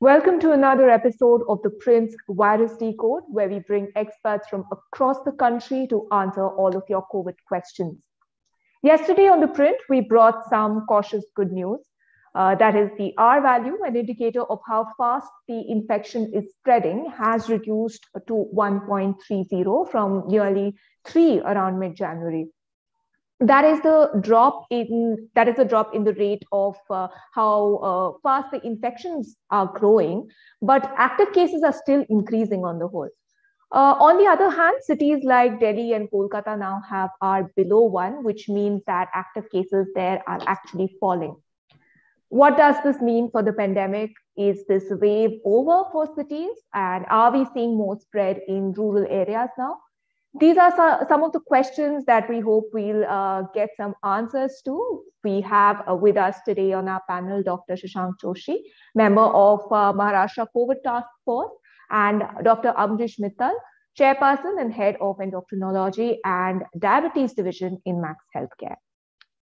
Welcome to another episode of the Print's Virus Decode, where we bring experts from across the country to answer all of your COVID questions. Yesterday on the print, we brought some cautious good news. Uh, that is the R value, an indicator of how fast the infection is spreading, has reduced to 1.30 from nearly 3 around mid January that is the drop in that is the drop in the rate of uh, how uh, fast the infections are growing but active cases are still increasing on the whole. Uh, on the other hand cities like delhi and kolkata now have are below one which means that active cases there are actually falling. What does this mean for the pandemic? Is this wave over for cities? And are we seeing more spread in rural areas now these are some of the questions that we hope we'll uh, get some answers to. We have uh, with us today on our panel Dr. Shashank Joshi, member of uh, Maharashtra COVID Task Force, and Dr. Ambrish Mithal, chairperson and head of endocrinology and diabetes division in Max Healthcare.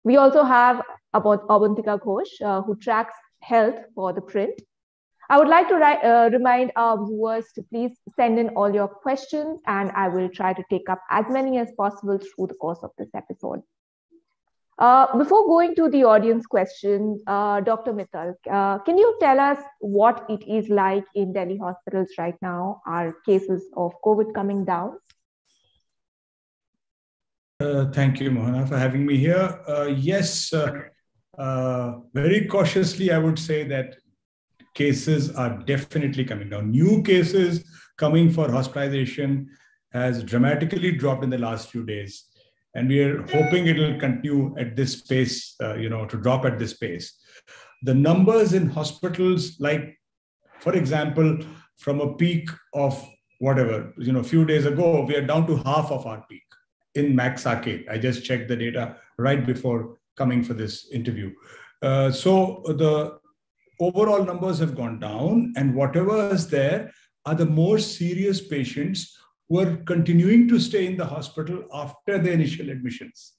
We also have about Abantika Ghosh, uh, who tracks health for the print. I would like to uh, remind our viewers to please send in all your questions and I will try to take up as many as possible through the course of this episode. Uh, before going to the audience questions, uh, Dr. Mithal, uh, can you tell us what it is like in Delhi hospitals right now? Are cases of COVID coming down? Uh, thank you, Mohana, for having me here. Uh, yes, very cautiously, I would say that cases are definitely coming down. New cases coming for hospitalization has dramatically dropped in the last few days. And we are hoping it will continue at this pace, uh, you know, to drop at this pace. The numbers in hospitals, like, for example, from a peak of whatever, you know, a few days ago, we are down to half of our peak in Max Saket. I just checked the data right before coming for this interview. Uh, so the overall numbers have gone down, and whatever is there are the more serious patients who are continuing to stay in the hospital after the initial admissions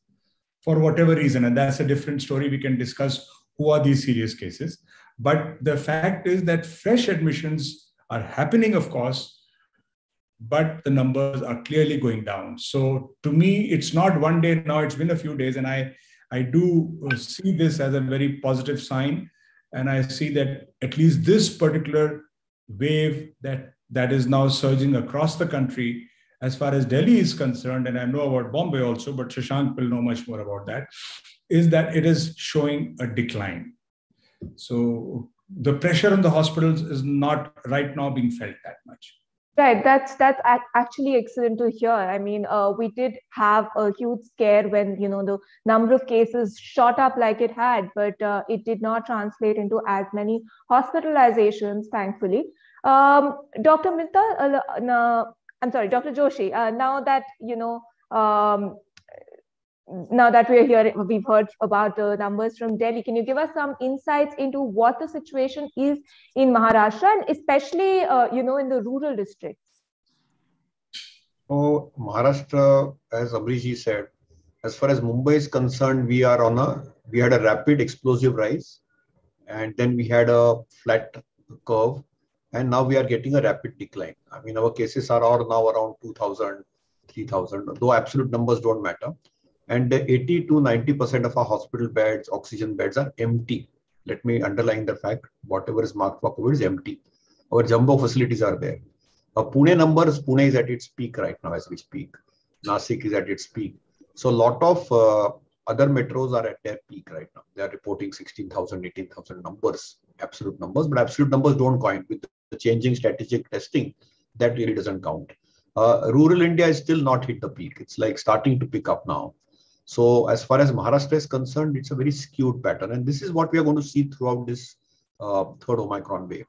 for whatever reason. And that's a different story. We can discuss who are these serious cases. But the fact is that fresh admissions are happening, of course, but the numbers are clearly going down. So to me, it's not one day now, it's been a few days. And I, I do see this as a very positive sign and I see that at least this particular wave that that is now surging across the country, as far as Delhi is concerned, and I know about Bombay also, but Shashank will know much more about that, is that it is showing a decline. So the pressure on the hospitals is not right now being felt that much. Right, that's that's actually excellent to hear. I mean, uh, we did have a huge scare when you know the number of cases shot up like it had, but uh, it did not translate into as many hospitalizations, thankfully. Um, Dr. Mithal, uh, uh, I'm sorry, Dr. Joshi. Uh, now that you know um, now that we're here, we've heard about the numbers from Delhi. Can you give us some insights into what the situation is in Maharashtra and especially, uh, you know, in the rural districts? Oh, Maharashtra, as Amriji said, as far as Mumbai is concerned, we are on a, we had a rapid explosive rise and then we had a flat curve and now we are getting a rapid decline. I mean, our cases are all now around 2000, 3000, though absolute numbers don't matter and 80 to 90% of our hospital beds, oxygen beds are empty. Let me underline the fact, whatever is marked for COVID is empty. Our jumbo facilities are there. Uh, Pune numbers, Pune is at its peak right now as we speak. Nasik is at its peak. So a lot of uh, other metros are at their peak right now. They are reporting 16,000, 18,000 numbers, absolute numbers, but absolute numbers don't count with the changing strategic testing. That really doesn't count. Uh, rural India is still not hit the peak. It's like starting to pick up now. So as far as Maharashtra is concerned, it's a very skewed pattern. And this is what we are going to see throughout this uh, third Omicron wave.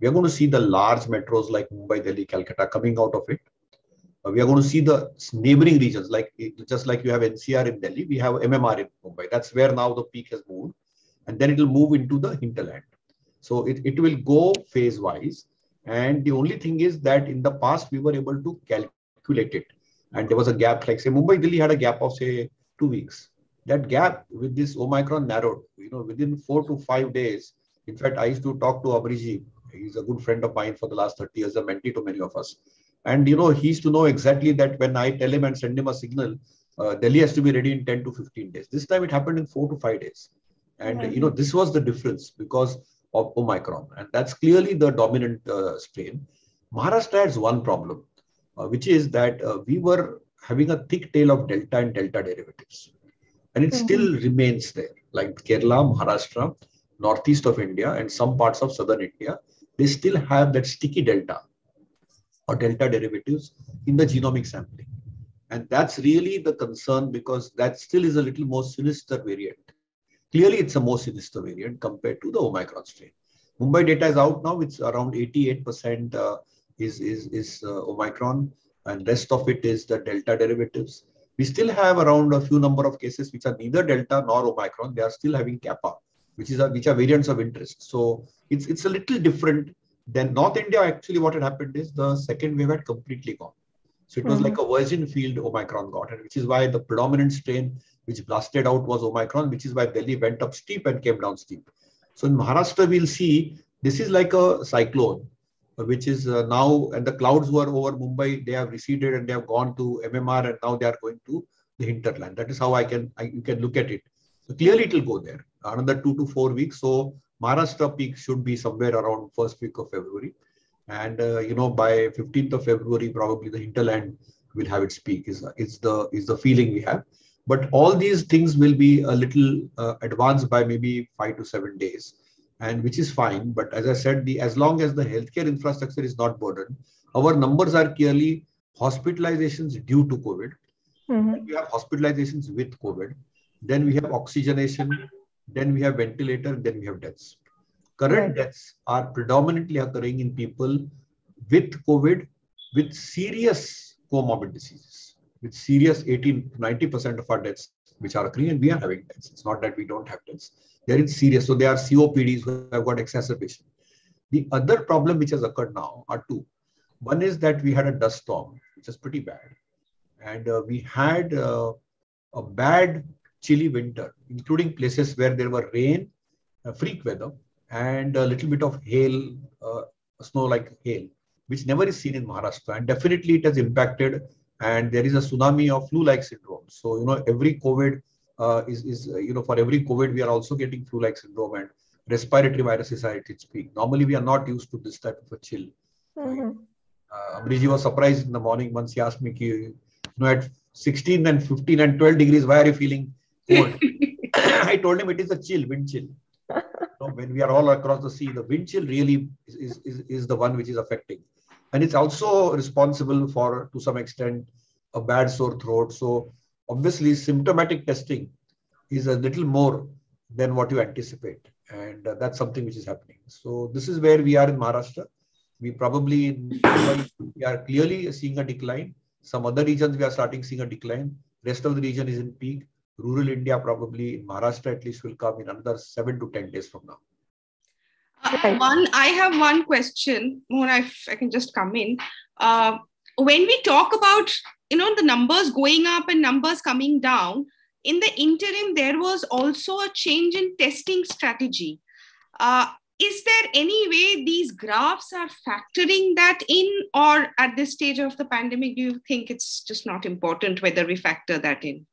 We are going to see the large metros like Mumbai, Delhi, Calcutta coming out of it. Uh, we are going to see the neighboring regions, like just like you have NCR in Delhi, we have MMR in Mumbai. That's where now the peak has moved. And then it will move into the hinterland. So it, it will go phase wise. And the only thing is that in the past, we were able to calculate it. And there was a gap, like say Mumbai, Delhi had a gap of say two weeks. That gap with this Omicron narrowed, you know, within four to five days. In fact, I used to talk to Abriji He's a good friend of mine for the last 30 years, a mentee to many of us. And you know, he used to know exactly that when I tell him and send him a signal, uh, Delhi has to be ready in 10 to 15 days. This time it happened in four to five days. And mm-hmm. you know, this was the difference because of Omicron. And that's clearly the dominant uh, strain. Maharashtra has one problem, uh, which is that uh, we were having a thick tail of Delta and Delta derivatives. And it mm-hmm. still remains there, like Kerala, Maharashtra, northeast of India, and some parts of southern India. They still have that sticky Delta or Delta derivatives in the genomic sampling. And that's really the concern because that still is a little more sinister variant. Clearly, it's a more sinister variant compared to the Omicron strain. Mumbai data is out now. It's around 88% uh, is, is, is uh, Omicron and rest of it is the Delta derivatives. We still have around a few number of cases which are neither Delta nor Omicron. They are still having Kappa, which is a, which are variants of interest. So it's, it's a little different than North India. Actually, what had happened is the second wave had completely gone. So it was mm-hmm. like a virgin field Omicron got, and which is why the predominant strain which blasted out was Omicron, which is why Delhi went up steep and came down steep. So in Maharashtra, we'll see this is like a cyclone, which is uh, now, and the clouds were over Mumbai, they have receded and they have gone to MMR, and now they are going to the hinterland. That is how I can I, you can look at it. So clearly, it will go there another two to four weeks. So Maharashtra peak should be somewhere around first week of February. And uh, you know, by 15th of February, probably the hinterland will have its peak. Is is the is the feeling we have. But all these things will be a little uh, advanced by maybe five to seven days, and which is fine. But as I said, the as long as the healthcare infrastructure is not burdened, our numbers are clearly hospitalizations due to COVID. Mm-hmm. We have hospitalizations with COVID. Then we have oxygenation. Then we have ventilator. Then we have deaths. Current right. deaths are predominantly occurring in people with COVID with serious comorbid diseases, with serious 18 90% of our deaths, which are occurring, and we are having deaths. It's not that we don't have deaths. They're in serious. So they are COPDs who have got exacerbation. The other problem which has occurred now are two. One is that we had a dust storm, which is pretty bad. And uh, we had uh, a bad chilly winter, including places where there were rain, uh, freak weather, and a little bit of hail, uh, snow like hail, which never is seen in Maharashtra. And definitely it has impacted, and there is a tsunami of flu-like syndrome. So, you know, every COVID uh, is, is uh, you know, for every COVID, we are also getting flu-like syndrome and respiratory viruses are at its peak. Normally, we are not used to this type of a chill. Mm-hmm. Uh, Amriji was surprised in the morning once he asked me, you know, at 16 and 15 and 12 degrees, why are you feeling cold? I told him it is a chill, wind chill know, when we are all across the sea, the wind chill really is, is, is the one which is affecting. And it's also responsible for, to some extent, a bad sore throat. So obviously, symptomatic testing is a little more than what you anticipate. And uh, that's something which is happening. So this is where we are in Maharashtra. We probably we are clearly seeing a decline. Some other regions we are starting seeing a decline. Rest of the region is in peak rural India probably in Maharashtra at least will come in another seven to 10 days from now. Uh, one, I have one question, Mona, if I can just come in. Uh, when we talk about, you know, the numbers going up and numbers coming down, in the interim, there was also a change in testing strategy. Uh, is there any way these graphs are factoring that in, or at this stage of the pandemic, do you think it's just not important whether we factor that in?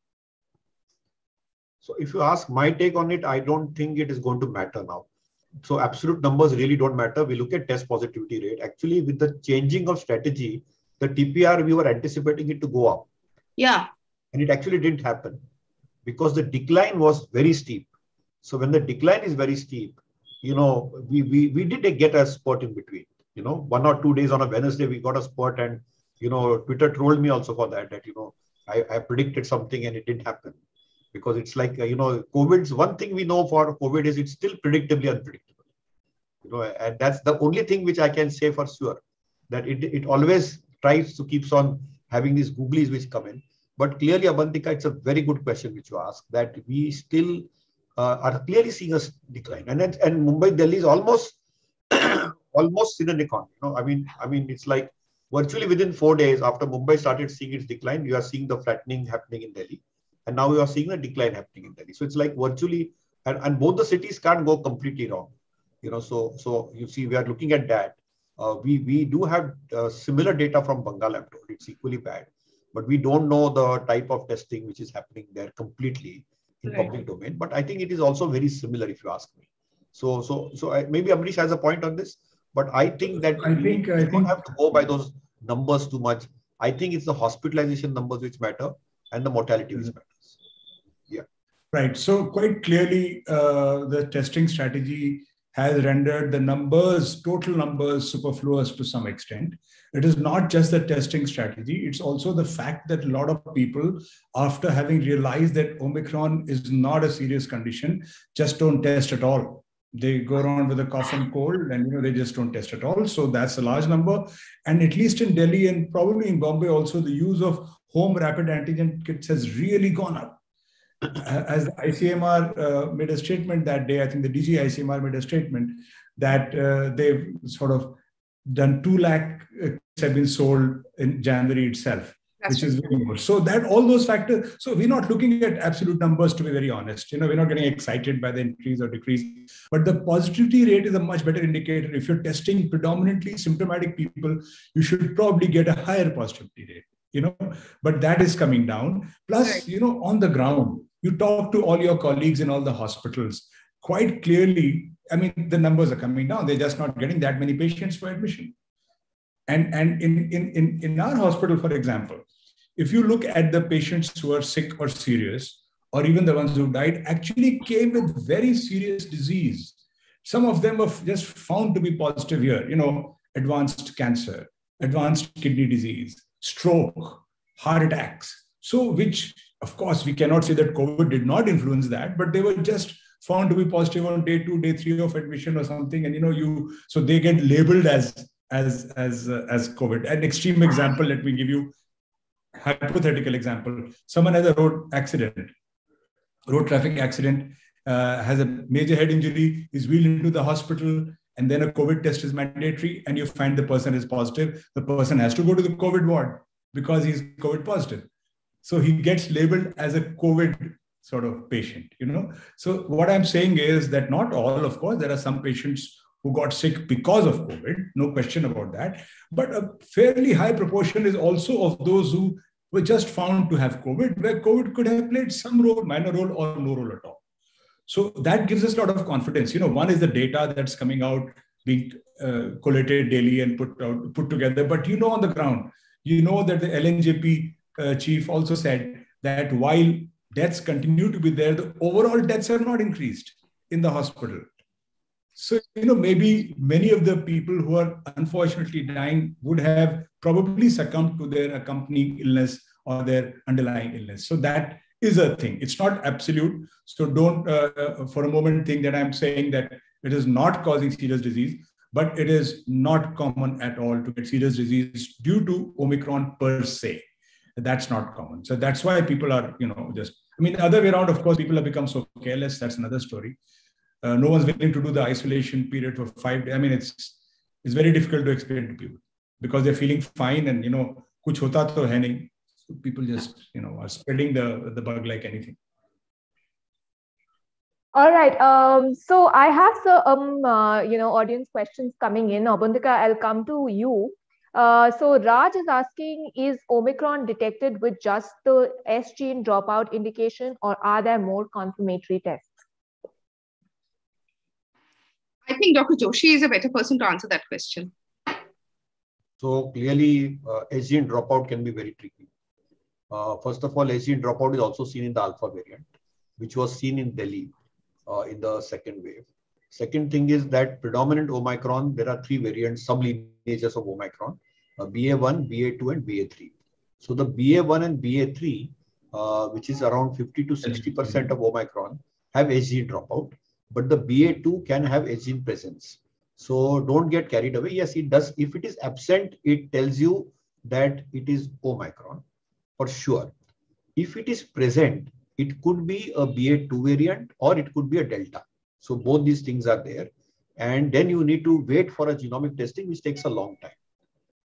So if you ask my take on it, I don't think it is going to matter now. So absolute numbers really don't matter. We look at test positivity rate. Actually, with the changing of strategy, the TPR, we were anticipating it to go up. Yeah. And it actually didn't happen because the decline was very steep. So when the decline is very steep, you know, we, we, we did get a spot in between. You know, one or two days on a Wednesday, we got a spot and, you know, Twitter trolled me also for that, that, you know, I, I predicted something and it didn't happen because it's like uh, you know covid's one thing we know for covid is it's still predictably unpredictable. You know and that's the only thing which i can say for sure that it, it always tries to keeps on having these googlies which come in. But clearly abantika it's a very good question which you ask that we still uh, are clearly seeing a decline. And and mumbai delhi is almost almost in an economy you know. I mean i mean it's like virtually within four days after mumbai started seeing its decline you are seeing the flattening happening in delhi and now we are seeing a decline happening in Delhi. So it's like virtually, and, and both the cities can't go completely wrong. You know, so so you see, we are looking at that. Uh, we we do have uh, similar data from Bengal. I'm told it's equally bad, but we don't know the type of testing which is happening there completely in right. public domain. But I think it is also very similar, if you ask me. So so so I, maybe Ambrish has a point on this, but I think that I think we I don't have to go by those numbers too much. I think it's the hospitalization numbers which matter and the mortality which mm-hmm. matters. Yeah. Right. So quite clearly, uh, the testing strategy has rendered the numbers, total numbers, superfluous to some extent. It is not just the testing strategy, it's also the fact that a lot of people, after having realized that Omicron is not a serious condition, just don't test at all. They go around with a cough and cold and you know they just don't test at all. So that's a large number. And at least in Delhi and probably in Bombay also, the use of home rapid antigen kits has really gone up as the ICMR uh, made a statement that day, I think the DG ICMR made a statement that uh, they've sort of done 2 lakh uh, have been sold in January itself. That's which is very more. So that all those factors. So we're not looking at absolute numbers to be very honest. You know, we're not getting excited by the increase or decrease. But the positivity rate is a much better indicator. If you're testing predominantly symptomatic people, you should probably get a higher positivity rate. You know, but that is coming down. Plus, you know, on the ground, you talk to all your colleagues in all the hospitals quite clearly. I mean the numbers are coming down. They're just not getting that many patients for admission. And and in in in, in our hospital for example if you look at the patients who are sick or serious or even the ones who died actually came with very serious disease. Some of them were just found to be positive here you know advanced cancer advanced kidney disease stroke heart attacks. So which of course, we cannot say that COVID did not influence that, but they were just found to be positive on day two, day three of admission or something, and you know, you so they get labeled as as as uh, as COVID. An extreme example, let me give you hypothetical example. Someone has a road accident, road traffic accident, uh, has a major head injury, is wheeled into the hospital, and then a COVID test is mandatory, and you find the person is positive. The person has to go to the COVID ward because he's COVID positive so he gets labeled as a COVID sort of patient, you know. So what I'm saying is that not all, of course, there are some patients who got sick because of COVID, no question about that. But a fairly high proportion is also of those who were just found to have COVID, where COVID could have played some role, minor role, or no role at all. So that gives us a lot of confidence. You know, one is the data that's coming out, being uh, collated daily and put out, put together. But you know, on the ground, you know that the LNJP uh, chief also said that while deaths continue to be there, the overall deaths have not increased in the hospital. So, you know, maybe many of the people who are unfortunately dying would have probably succumbed to their accompanying illness or their underlying illness. So, that is a thing. It's not absolute. So, don't uh, uh for a moment think that I'm saying that it is not causing serious disease, but it is not common at all to get serious disease due to Omicron per se that's not common so that's why people are you know just i mean the other way around of course people have become so careless that's another story uh, no one's willing to do the isolation period for five days i mean it's it's very difficult to explain to people because they're feeling fine and you know kuch hota to hai nahi. So people just you know are spreading the the bug like anything all right. Um, so I have some, uh, you know, audience questions coming in. Abantika, I'll come to you. Uh, so Raj is asking, is Omicron detected with just the S gene dropout indication or are there more confirmatory tests? I think Dr. Joshi is a better person to answer that question. So clearly, uh, S gene dropout can be very tricky. Uh, first of all, S gene dropout is also seen in the alpha variant, which was seen in Delhi uh, in the second wave. Second thing is that predominant Omicron, there are three variants, sublineages of Omicron, uh, BA1, BA2, and BA3. So the BA1 and BA3, uh, which is around 50 to 60% of Omicron, have gene dropout, but the BA2 can have gene presence. So don't get carried away. Yes, it does. If it is absent, it tells you that it is Omicron for sure. If it is present, it could be a BA2 variant or it could be a Delta. So both these things are there. And then you need to wait for a genomic testing, which takes a long time.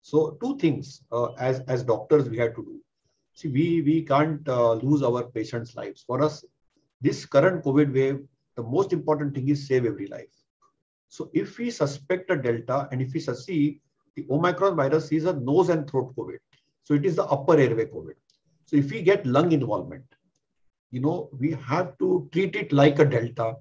So two things uh, as, as doctors we have to do. See, we, we can't uh, lose our patients' lives. For us, this current COVID wave, the most important thing is save every life. So if we suspect a Delta and if we see the Omicron virus is a nose and throat COVID. So it is the upper airway COVID. So if we get lung involvement, you know, we have to treat it like a Delta,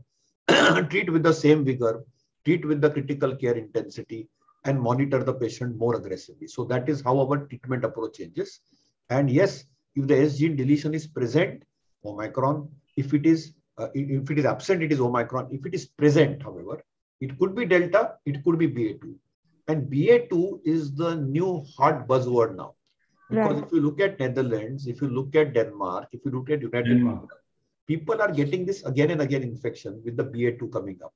treat with the same vigor, treat with the critical care intensity and monitor the patient more aggressively. So that is how our treatment approach changes. And yes, if the S gene deletion is present, Omicron. If it is uh, if it is absent, it is Omicron. If it is present, however, it could be Delta, it could be BA2. And BA2 is the new hot buzzword now. Because right. if you look at Netherlands, if you look at Denmark, if you look at United Kingdom, people are getting this again and again infection with the BA2 coming up.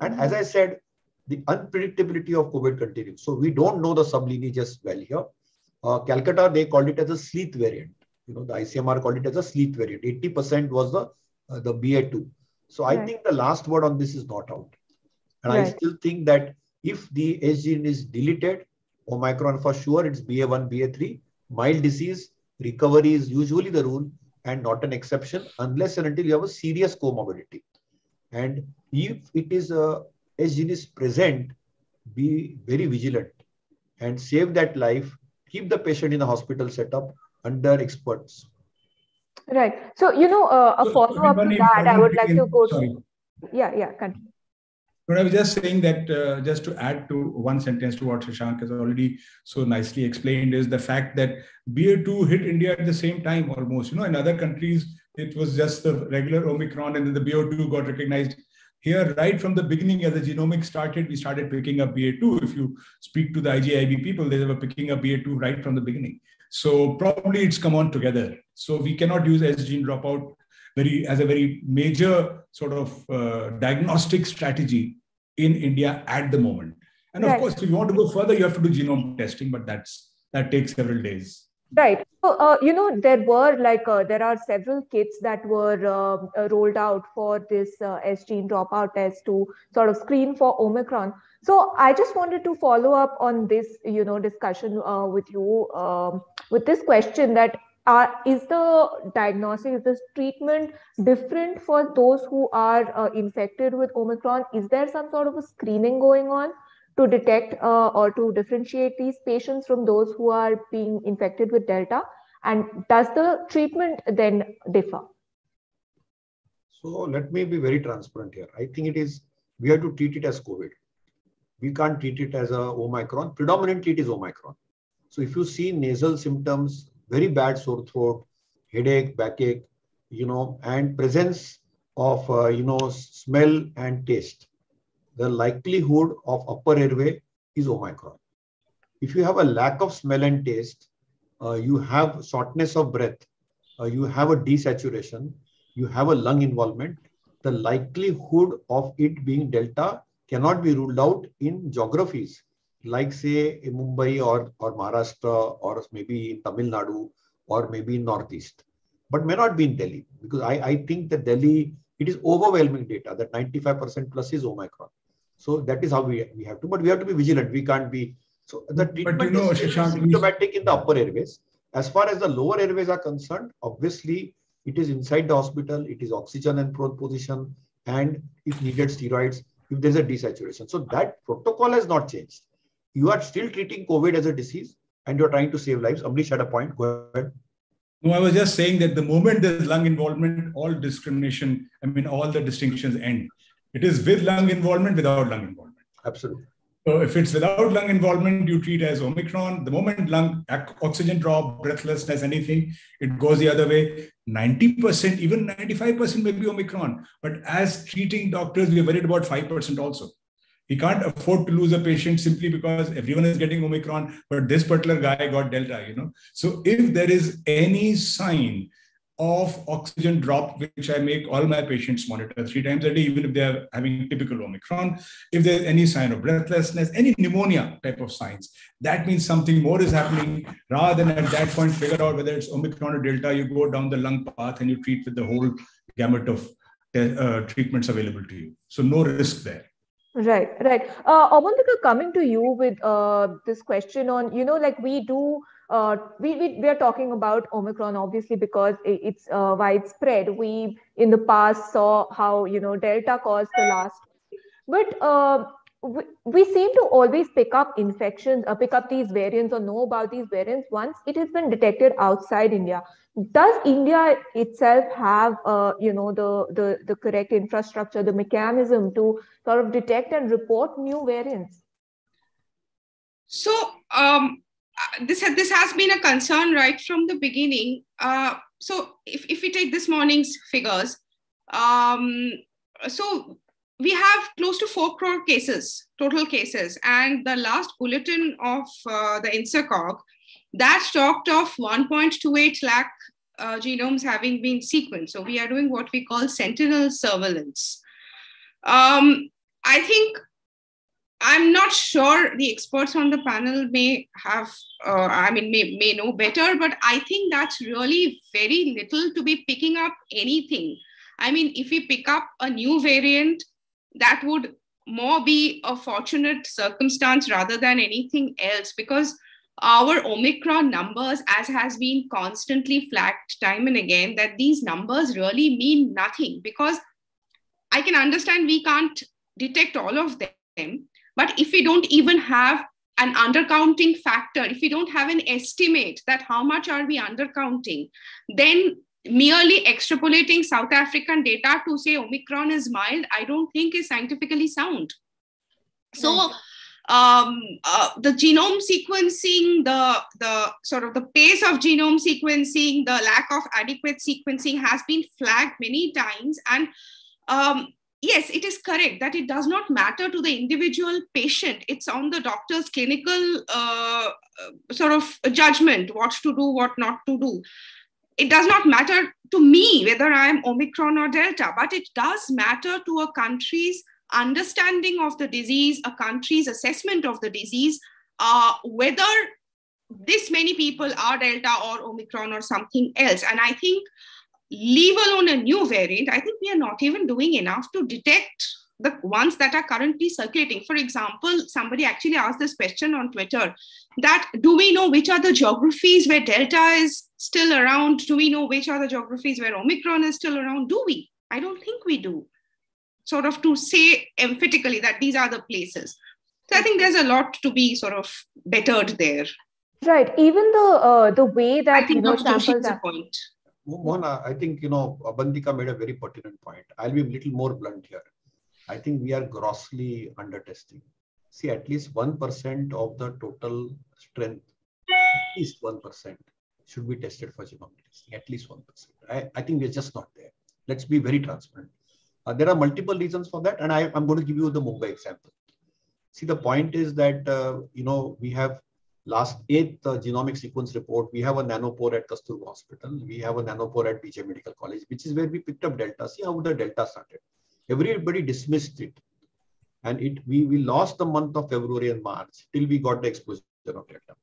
And as I said, the unpredictability of COVID continues. So we don't know the sublineages well here. Uh, Calcutta, they called it as a stealth variant. You know, the ICMR called it as a stealth variant. 80% was the uh, the BA2. So right. I think the last word on this is not out. And right. I still think that if the S gene is deleted, Omicron for sure, it's BA1, BA3, mild disease, recovery is usually the rule and not an exception unless and until you have a serious comorbidity. And if it is a S gene is present, be very vigilant and save that life. Keep the patient in the hospital setup under experts. Right. So, you know, uh, a follow up to that, I would like to go to. Yeah, yeah, continue. But I was just saying that uh, just to add to one sentence to what Shashank has already so nicely explained is the fact that BA2 hit India at the same time almost. You know, in other countries, it was just the regular Omicron and then the BA2 got recognized. Here, right from the beginning, as the genomics started, we started picking up BA2. If you speak to the IGIB people, they were picking up BA2 right from the beginning. So probably it's come on together. So we cannot use S gene dropout very as a very major sort of uh, diagnostic strategy in India at the moment. And of right. course, if you want to go further, you have to do genome testing, but that's that takes several days. Right. So, uh, you know, there were like, uh, there are several kits that were uh, uh rolled out for this uh, S gene dropout test to sort of screen for Omicron. So I just wanted to follow up on this, you know, discussion uh, with you um, with this question that is the diagnosis, is this treatment different for those who are uh, infected with Omicron? Is there some sort of a screening going on to detect uh, or to differentiate these patients from those who are being infected with Delta? And does the treatment then differ? So let me be very transparent here. I think it is, we have to treat it as COVID. We can't treat it as a Omicron. Predominantly, it is Omicron. So if you see nasal symptoms, very bad sore throat, headache, backache, you know, and presence of, uh, you know, smell and taste, the likelihood of upper airway is Omicron. If you have a lack of smell and taste, uh, you have shortness of breath, uh, you have a desaturation, you have a lung involvement, the likelihood of it being delta cannot be ruled out in geographies like say in Mumbai or, or Maharashtra or maybe in Tamil Nadu or maybe in Northeast, but may not be in Delhi because I, I think that Delhi, it is overwhelming data that 95% plus is Omicron. So that is how we, we have to, but we have to be vigilant. We can't be, so the treatment but you know, is Shashank, symptomatic in the upper airways. As far as the lower airways are concerned, obviously it is inside the hospital, it is oxygen and prone position, and if needed steroids, if there's a desaturation. So that protocol has not changed you are still treating COVID as a disease and you're trying to save lives. Ambrish had a point. Go ahead. No, I was just saying that the moment there's lung involvement, all discrimination, I mean, all the distinctions end. It is with lung involvement, without lung involvement. Absolutely. So if it's without lung involvement, you treat as Omicron. The moment lung oxygen drop, breathlessness, anything, it goes the other way. 90%, even 95% may be Omicron. But as treating doctors, we're worried about 5% also. He can't afford to lose a patient simply because everyone is getting Omicron, but this particular guy got Delta, you know. So if there is any sign of oxygen drop, which I make all my patients monitor three times a day, even if they're having typical Omicron. If there's any sign of breathlessness, any pneumonia type of signs, that means something more is happening. Rather than at that point figure out whether it's Omicron or Delta, you go down the lung path and you treat with the whole gamut of uh, treatments available to you. So no risk there. Right, right. Uh, Abantika, coming to you with uh, this question on, you know, like we do, uh, we, we, we are talking about Omicron, obviously, because it's uh, widespread. We, in the past, saw how, you know, Delta caused the last. But uh, we, we seem to always pick up infections uh, pick up these variants or know about these variants once it has been detected outside India. Does India itself have, uh, you know, the, the, the correct infrastructure, the mechanism to sort of detect and report new variants? So um, uh, this, this has been a concern right from the beginning. Uh, so if, if we take this morning's figures, um, so we have close to 4 crore cases, total cases. And the last bulletin of uh, the INSACOG, that talked of 1.28 lakh uh, genomes having been sequenced. So we are doing what we call sentinel surveillance. Um, I think I'm not sure the experts on the panel may have, uh, I mean, may, may know better, but I think that's really very little to be picking up anything. I mean, if we pick up a new variant, that would more be a fortunate circumstance rather than anything else because our omicron numbers as has been constantly flagged time and again that these numbers really mean nothing because i can understand we can't detect all of them but if we don't even have an undercounting factor if we don't have an estimate that how much are we undercounting then merely extrapolating South African data to say Omicron is mild, I don't think is scientifically sound. So, um, uh, the genome sequencing, the, the sort of the pace of genome sequencing, the lack of adequate sequencing has been flagged many times. And um, yes, it is correct that it does not matter to the individual patient. It's on the doctor's clinical uh, sort of judgment what to do, what not to do it does not matter to me whether I am Omicron or Delta, but it does matter to a country's understanding of the disease, a country's assessment of the disease, uh, whether this many people are Delta or Omicron or something else. And I think, leave alone a new variant, I think we are not even doing enough to detect the ones that are currently circulating. For example, somebody actually asked this question on Twitter that do we know which are the geographies where Delta is still around? Do we know which are the geographies where Omicron is still around? Do we? I don't think we do. Sort of to say emphatically that these are the places. So I think there's a lot to be sort of bettered there. Right. Even the uh, the way that I think you know, samples are... point. Mona, I think you know Bandika made a very pertinent point. I'll be a little more blunt here. I think we are grossly under testing. See, at least 1% of the total strength, at least 1% should be tested for genomic testing, at least 1%. I, I think we're just not there. Let's be very transparent. Uh, there are multiple reasons for that, and I, am going to give you the Mumbai example. See, the point is that, uh, you know, we have last eighth uh, genomic sequence report, we have a nanopore at Kasturba Hospital. We have a nanopore at BJ Medical College, which is where we picked up Delta. See how the Delta started everybody dismissed it. And it we, we lost the month of February and March till we got the exposure of Delta.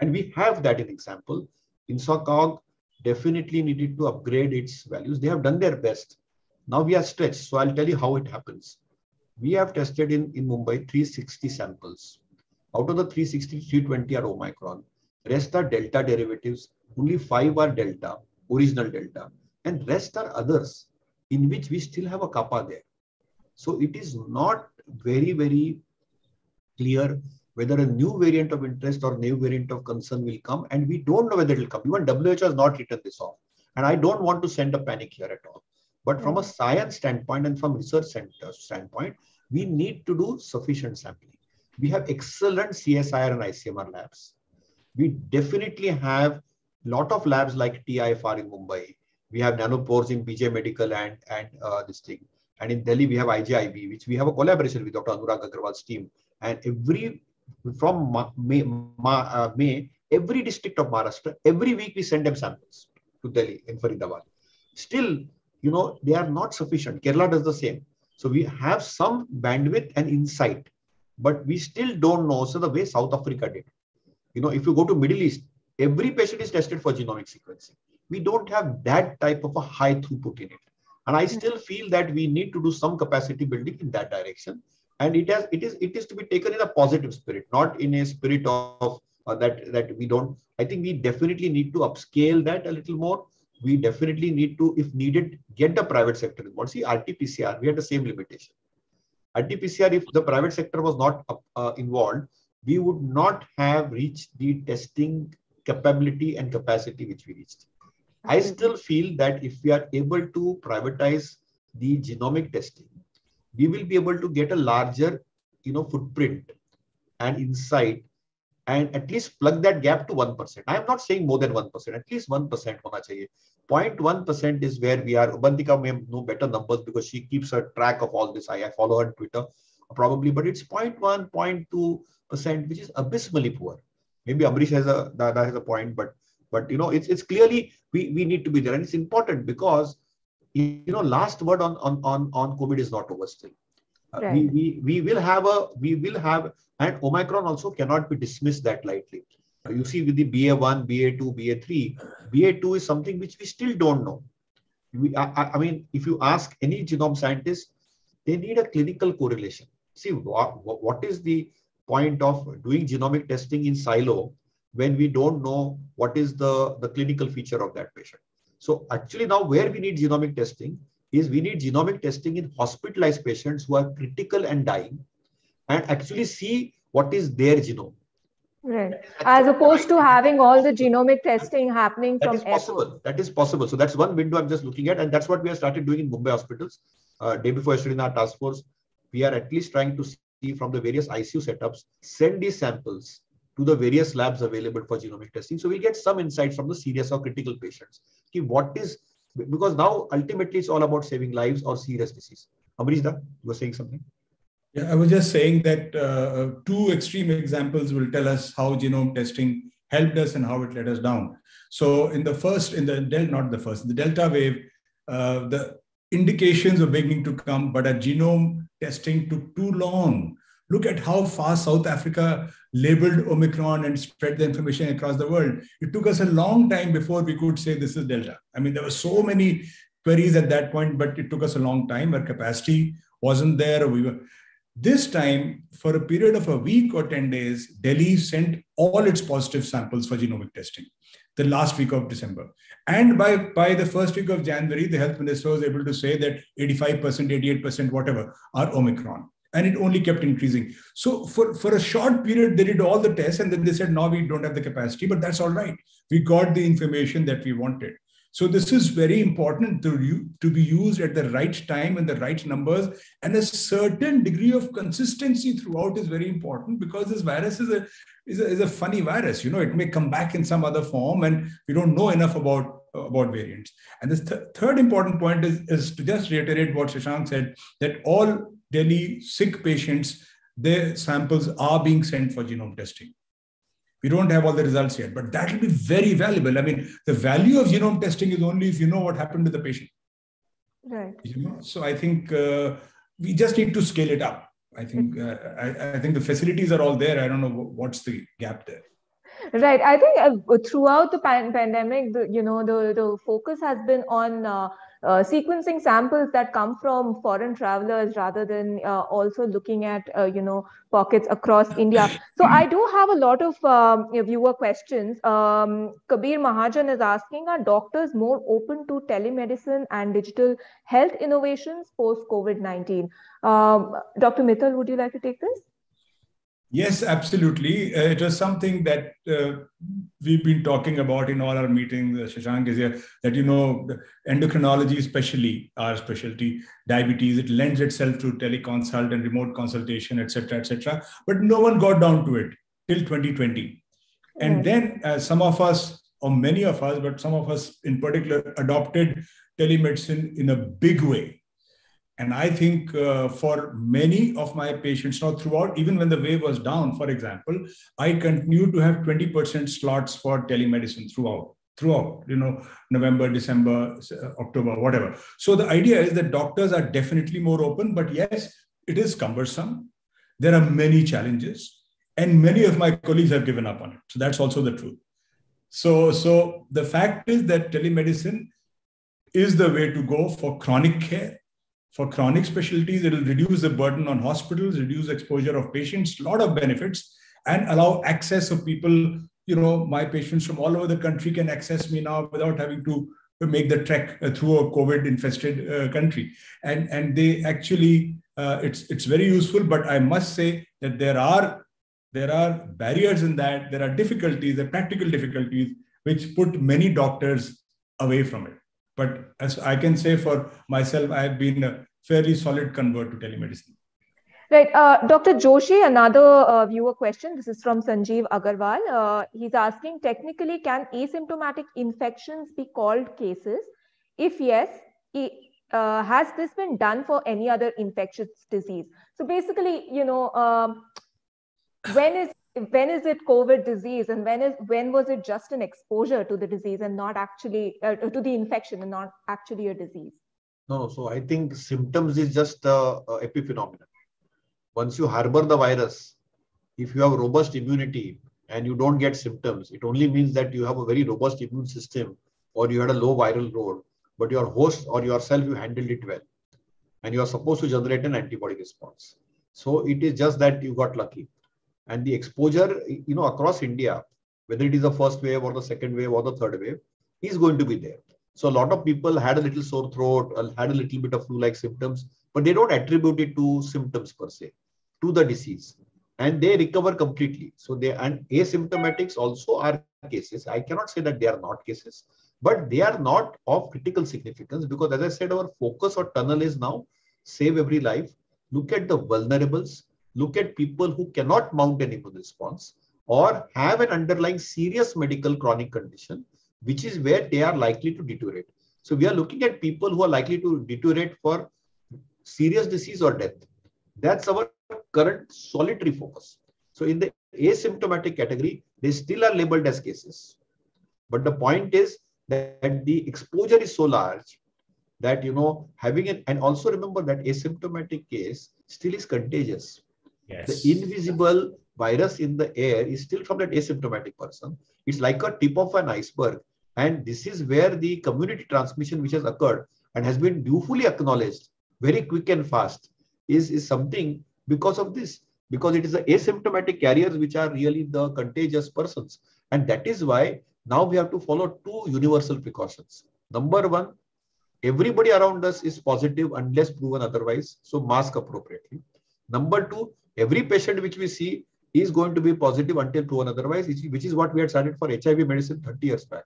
And we have that in example. INSACOG definitely needed to upgrade its values. They have done their best. Now we are stretched. So I'll tell you how it happens. We have tested in, in Mumbai 360 samples. Out of the 360, 320 are Omicron. Rest are Delta derivatives. Only five are Delta, original Delta. And rest are others in which we still have a kappa there. So it is not very, very clear whether a new variant of interest or new variant of concern will come. And we don't know whether it will come. Even WHO has not written this off. And I don't want to send a panic here at all. But from a science standpoint and from research center standpoint, we need to do sufficient sampling. We have excellent CSIR and ICMR labs. We definitely have a lot of labs like TIFR in Mumbai. We have nanopores in BJ Medical and, and uh, this thing. And in Delhi, we have IGIB, which we have a collaboration with Dr. Anurag Agrawal's team. And every, from May, uh, May, every district of Maharashtra, every week we send them samples to Delhi in Faridabad. Still, you know, they are not sufficient. Kerala does the same. So we have some bandwidth and insight, but we still don't know. So the way South Africa did, you know, if you go to Middle East, every patient is tested for genomic sequencing. We don't have that type of a high throughput in it. And I hmm. still feel that we need to do some capacity building in that direction. And it has it is it is to be taken in a positive spirit, not in a spirit of uh, that that we don't. I think we definitely need to upscale that a little more. We definitely need to, if needed, get the private sector involved. See, RT-PCR, we had the same limitation. RT-PCR, if the private sector was not uh, involved, we would not have reached the testing capability and capacity which we reached. I still feel that if we are able to privatize the genomic testing, we will be able to get a larger, you know, footprint and insight and at least plug that gap to 1%. I am not saying more than 1%, at least 1% hona chahiye. 0.1% is where we are. Abantika may know better numbers because she keeps a track of all this. I, I follow her on Twitter probably, but it's 0.1, 0.2%, which is abysmally poor. Maybe Ambrish has a, that has a point, but but you know, it's it's clearly we, we need to be there. And it's important because you know, last word on on on, on COVID is not over still. Uh, right. we, we we will have a we will have and Omicron also cannot be dismissed that lightly. You see, with the BA1, BA2, BA3, BA2 is something which we still don't know. We, I, I mean, if you ask any genome scientist, they need a clinical correlation. See, what, what is the point of doing genomic testing in silo when we don't know what is the, the clinical feature of that patient? So actually now where we need genomic testing is we need genomic testing in hospitalized patients who are critical and dying and actually see what is their genome. Right. As opposed to having all the genomic testing happening that from is possible. That is possible. So that's one window I'm just looking at, and that's what we have started doing in Mumbai hospitals. Uh, day before yesterday in our task force, we are at least trying to see from the various ICU setups, send these samples to the various labs available for genomic testing. So we get some insights from the serious or critical patients. Okay, what is because now ultimately it's all about saving lives or serious disease. Ambrish, you were saying something. Yeah, I was just saying that uh, two extreme examples will tell us how genome testing helped us and how it let us down. So in the first, in the del, not the first, the Delta wave, uh, the indications were beginning to come, but a genome testing took too long. Look at how fast South Africa labeled Omicron and spread the information across the world. It took us a long time before we could say this is Delta. I mean, there were so many queries at that point, but it took us a long time. Our capacity wasn't there. We were this time, for a period of a week or 10 days, Delhi sent all its positive samples for genomic testing the last week of December. And by, by the first week of January, the health minister was able to say that 85%, 88%, whatever, are Omicron. And it only kept increasing. So for, for a short period, they did all the tests and then they said, no, we don't have the capacity, but that's all right. We got the information that we wanted. So this is very important to, to be used at the right time and the right numbers. And a certain degree of consistency throughout is very important because this virus is a, is a, is a funny virus. You know, it may come back in some other form and we don't know enough about, about variants. And the th- third important point is, is to just reiterate what Shashank said, that all Delhi sick patients, their samples are being sent for genome testing. We don't have all the results yet, but that will be very valuable. I mean, the value of genome testing is only if you know what happened to the patient. Right. You know? So I think uh, we just need to scale it up. I think uh, I, I, think the facilities are all there. I don't know what's the gap there. Right. I think uh, throughout the pan- pandemic, the, you know, the the focus has been on uh, uh, sequencing samples that come from foreign travelers rather than uh, also looking at uh, you know pockets across India. So I do have a lot of um, viewer questions. Um, Kabir Mahajan is asking: Are doctors more open to telemedicine and digital health innovations post COVID nineteen? Um, Dr. Mithal, would you like to take this? Yes, absolutely. Uh, it was something that uh, we've been talking about in all our meetings. Uh, Shashank is here. That you know, endocrinology, especially our specialty, diabetes, it lends itself to teleconsult and remote consultation, etc., etc. But no one got down to it till 2020, and then uh, some of us, or many of us, but some of us in particular, adopted telemedicine in a big way and I think uh, for many of my patients now throughout, even when the wave was down, for example, I continue to have 20% slots for telemedicine throughout, throughout, you know, November, December, uh, October, whatever. So the idea is that doctors are definitely more open, but yes, it is cumbersome. There are many challenges and many of my colleagues have given up on it. So that's also the truth. So, so the fact is that telemedicine is the way to go for chronic care for chronic specialties, it will reduce the burden on hospitals, reduce exposure of patients, a lot of benefits, and allow access of people. You know, my patients from all over the country can access me now without having to make the trek uh, through a COVID infested uh, country. And, and they actually uh, it's it's very useful. But I must say that there are there are barriers in that. There are difficulties, there are practical difficulties, which put many doctors away from it. But as I can say for myself, I have been a fairly solid convert to telemedicine. Right. Uh, Dr. Joshi, another uh, viewer question. This is from Sanjeev Agarwal. Uh, he's asking technically, can asymptomatic infections be called cases? If yes, uh, has this been done for any other infectious disease? So basically, you know, um, when is when is it COVID disease, and when is when was it just an exposure to the disease and not actually uh, to the infection and not actually a disease? No, so I think symptoms is just a, a epiphenomenon once you harbor the virus, if you have robust immunity and you don't get symptoms, it only means that you have a very robust immune system or you had a low viral load, but your host or yourself, you handled it well. And you are supposed to generate an antibody response. So it is just that you got lucky. And the exposure, you know, across India, whether it is the first wave or the second wave or the third wave, is going to be there. So a lot of people had a little sore throat, uh, had a little bit of flu-like symptoms, but they don't attribute it to symptoms per se to the disease and they recover completely. So they and asymptomatics also are cases. I cannot say that they are not cases, but they are not of critical significance because as I said, our focus or tunnel is now save every life. Look at the vulnerables. Look at people who cannot mount an immune response or have an underlying serious medical chronic condition, which is where they are likely to deteriorate. So we are looking at people who are likely to deteriorate for serious disease or death. That's our current solitary focus. So in the asymptomatic category, they still are labeled as cases. But the point is that the exposure is so large that, you know, having it, and also remember that asymptomatic case still is contagious. Yes. The invisible virus in the air is still from that asymptomatic person. It's like a tip of an iceberg. And this is where the community transmission which has occurred and has been dutifully acknowledged very quick and fast is, is something because of this, because it is the asymptomatic carriers which are really the contagious persons. And that is why now we have to follow two universal precautions. Number one, everybody around us is positive unless proven otherwise. So mask appropriately. Number two, every patient which we see is going to be positive until proven otherwise, which is what we had started for HIV medicine 30 years back.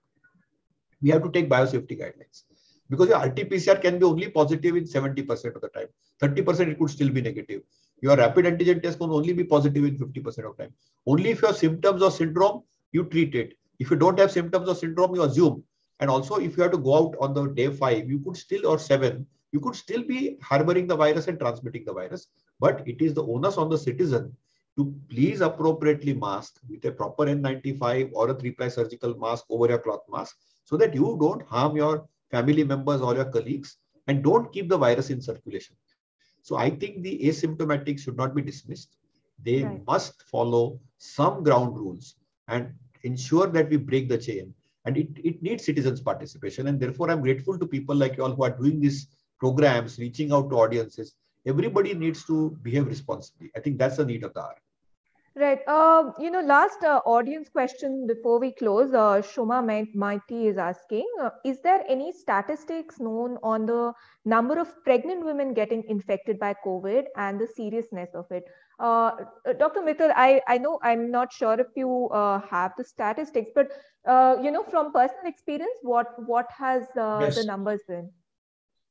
We have to take biosafety guidelines because your RT-PCR can be only positive in 70% of the time. 30% it could still be negative. Your rapid antigen test can only be positive in 50% of time. Only if you have symptoms or syndrome, you treat it. If you don't have symptoms or syndrome, you assume. And also, if you have to go out on the day five, you could still, or seven, you could still be harboring the virus and transmitting the virus. But it is the onus on the citizen to please appropriately mask with a proper N95 or a three-ply surgical mask over your cloth mask so that you don't harm your family members or your colleagues and don't keep the virus in circulation. So I think the asymptomatic should not be dismissed. They right. must follow some ground rules and ensure that we break the chain. And it, it needs citizens' participation. And therefore, I'm grateful to people like you all who are doing these programs, reaching out to audiences. Everybody needs to behave responsibly. I think that's the need of the hour. Right. Uh, you know, last uh, audience question before we close, uh, Shoma Mighty is asking, uh, is there any statistics known on the number of pregnant women getting infected by COVID and the seriousness of it? Uh, uh Dr. Mithal, I, I know I'm not sure if you uh, have the statistics, but, you know, from personal experience, what, what has yes. the numbers been?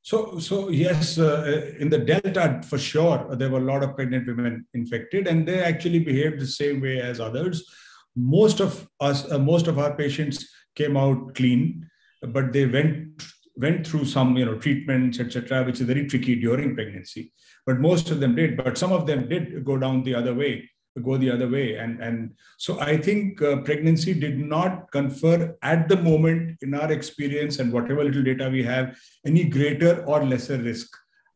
So, so yes, uh, in the Delta, for sure, there were a lot of pregnant women infected, and they actually behaved the same way as others. Most of us, uh, most of our patients came out clean, but they went went through some, you know, treatments, etc., which is very tricky during pregnancy. But most of them did. But some of them did go down the other way go the other way. And, and so I think uh, pregnancy did not confer at the moment, in our experience and whatever little data we have, any greater or lesser risk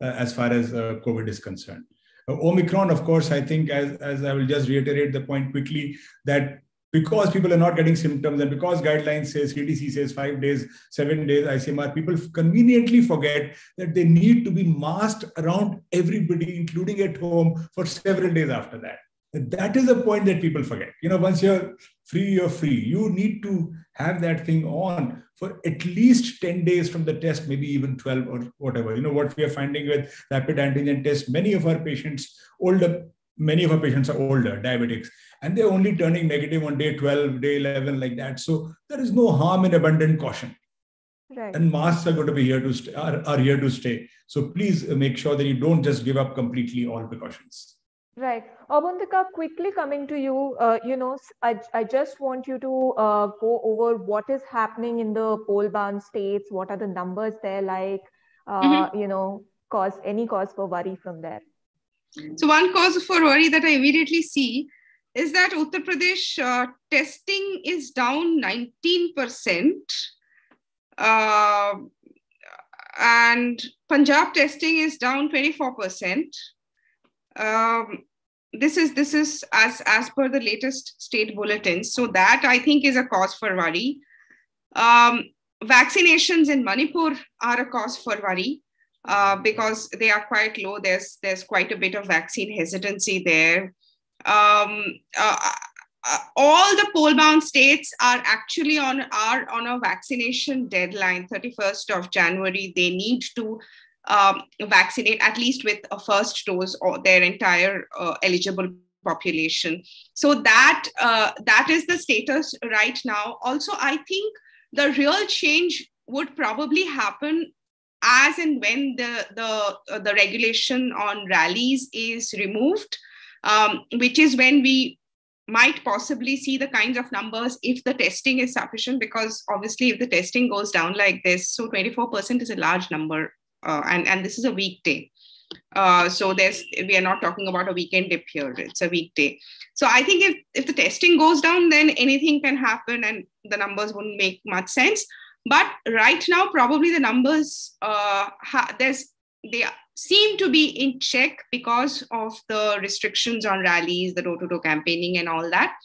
uh, as far as uh, COVID is concerned. Uh, Omicron, of course, I think, as, as I will just reiterate the point quickly, that because people are not getting symptoms and because guidelines says CDC says five days, seven days ICMR, people conveniently forget that they need to be masked around everybody, including at home, for several days after that That is the point that people forget. You know, once you're free, you're free. You need to have that thing on for at least 10 days from the test, maybe even 12 or whatever. You know, what we are finding with rapid antigen test, many of our patients, older, many of our patients are older, diabetics, and they're only turning negative on day 12, day 11, like that. So there is no harm in abundant caution. Right. And masks are going to be here to stay, are, are here to stay. So please make sure that you don't just give up completely all precautions. Right. Abantika, quickly coming to you, uh, you know, I, I just want you to uh, go over what is happening in the poll bound states. What are the numbers there like? Uh, mm-hmm. You know, cause any cause for worry from there. So one cause for worry that I immediately see is that Uttar Pradesh uh, testing is down 19%. Uh, and Punjab testing is down 24%. Um, this is this is as as per the latest state bulletins. So that I think is a cause for worry. Um, vaccinations in Manipur are a cause for worry uh, because they are quite low. There's there's quite a bit of vaccine hesitancy there. Um, uh, uh, all the poll bound states are actually on are on a vaccination deadline 31st of january they need to um, vaccinate at least with a first dose or their entire uh, eligible population. So that uh, that is the status right now. Also i think the real change would probably happen as and when the the uh, the regulation on rallies is removed um, which is when we might possibly see the kinds of numbers if the testing is sufficient because obviously if the testing goes down like this so 24% is a large number uh, and and this is a weekday. Uh, so there's we are not talking about a weekend dip here. It's a weekday. So i think if if the testing goes down then anything can happen and the numbers wouldn't make much sense. But right now probably the numbers uh, ha- there's they seem to be in check because of the restrictions on rallies, the door to door campaigning, and all that.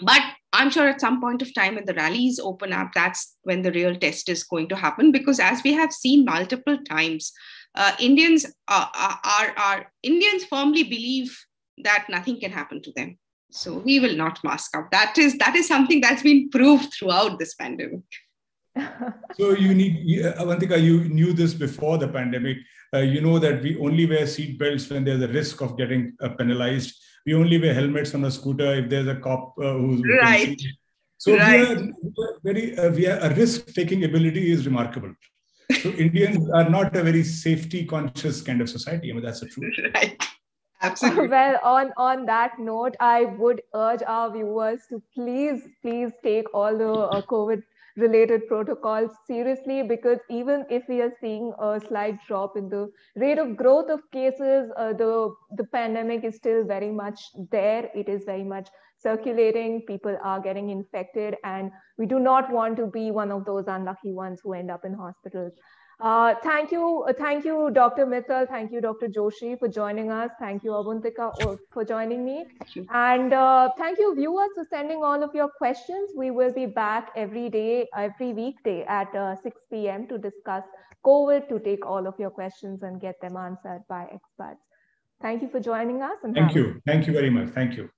But I'm sure at some point of time when the rallies open up, that's when the real test is going to happen. Because as we have seen multiple times, uh, Indians are, are, are Indians firmly believe that nothing can happen to them. So we will not mask up. That is that is something that's been proved throughout this pandemic. so you need, Avantika, you knew this before the pandemic. Uh, you know that we only wear seat belts when there's a risk of getting uh, penalized. We only wear helmets on a scooter if there's a cop uh, who's right. So right. we are very uh, we are a risk-taking ability is remarkable. So Indians are not a very safety-conscious kind of society. I mean that's the truth. Right. Absolutely. Well, on on that note, I would urge our viewers to please, please take all the uh, COVID related protocols seriously because even if we are seeing a slight drop in the rate of growth of cases, uh, the, the pandemic is still very much there. It is very much circulating. People are getting infected, and we do not want to be one of those unlucky ones who end up in hospitals. Uh, thank you, uh, thank you, Dr. Mithal. Thank you, Dr. Joshi, for joining us. Thank you, Abantika, uh, for joining me. And uh, thank you, viewers, for sending all of your questions. We will be back every day, every weekday at uh, 6 p.m. to discuss COVID, to take all of your questions and get them answered by experts. Thank you for joining us. thank you. Thank you very much. Thank you.